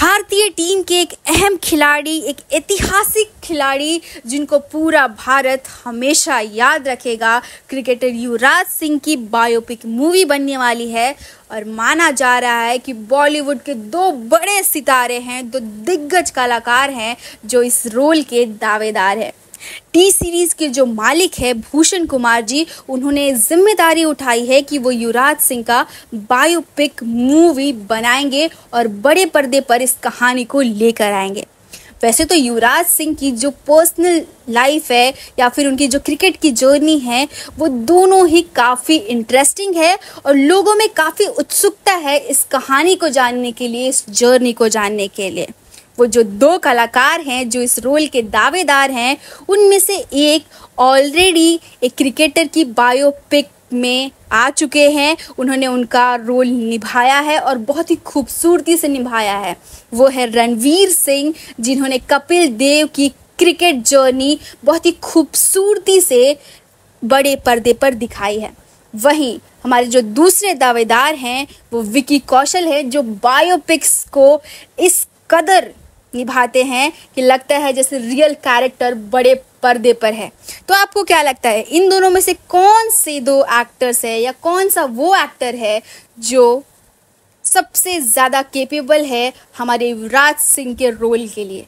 भारतीय टीम के एक अहम खिलाड़ी, एक ऐतिहासिक खिलाड़ी जिनको पूरा भारत हमेशा याद रखेगा। क्रिकेटर युवराज सिंह की बायोपिक मूवी बनने वाली है और माना जा रहा है कि बॉलीवुड के दो बड़े सितारे हैं, दो दिग्गज कलाकार हैं जो इस रोल के दावेदार हैं। टी सीरीज़ के जो मालिक है, भूषण कुमार जी, उन्होंने ज़िम्मेदारी उठाई है कि वो युवराज सिंह का बायोपिक मूवी बनाएँगे और बड़े पर्दे पर इस कहानी को लेकर आएँगे। वैसे तो युवराज सिंह की जो पर्सनल लाइफ है या फिर उनकी जो क्रिकेट की जर्नी है, वो दोनों ही काफ़ी इंटरेस्टिंग है और लोगों में काफ़ी उत्सुकता है इस कहानी को जानने के लिए, इस जर्नी को जानने के लिए। वो जो दो कलाकार हैं, जो इस रोल के दावेदार हैं, उनमें से एक ऑलरेडी एक क्रिकेटर की बायोपिक में आ चुके हैं। उन्होंने उनका रोल निभाया है और बहुत ही खूबसूरती से निभाया है। वो है रणवीर सिंह, जिन्होंने कपिल देव की क्रिकेट जर्नी बहुत ही खूबसूरती से बड़े पर्दे पर दिखाई है। वहीं हमारे जो दूसरे दावेदार हैं, वो विकी कौशल है, जो बायोपिक्स को इस कदर निभाते हैं कि लगता है जैसे रियल कैरेक्टर बड़े पर्दे पर है। तो आपको क्या लगता है, इन दोनों में से कौन से दो एक्टर्स है या कौन सा वो एक्टर है जो सबसे ज़्यादा केपेबल है हमारे युवराज सिंह के रोल के लिए?